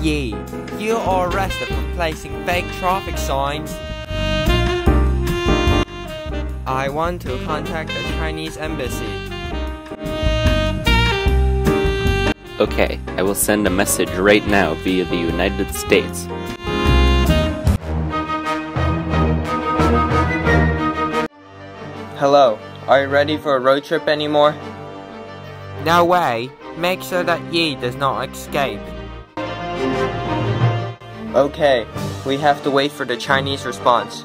Yi, you are arrested for placing fake traffic signs. I want to contact the Chinese embassy. Okay, I will send a message right now via the United States. Hello, are you ready for a road trip anymore? No way. Make sure that Yi does not escape. Okay, we have to wait for the Chinese response.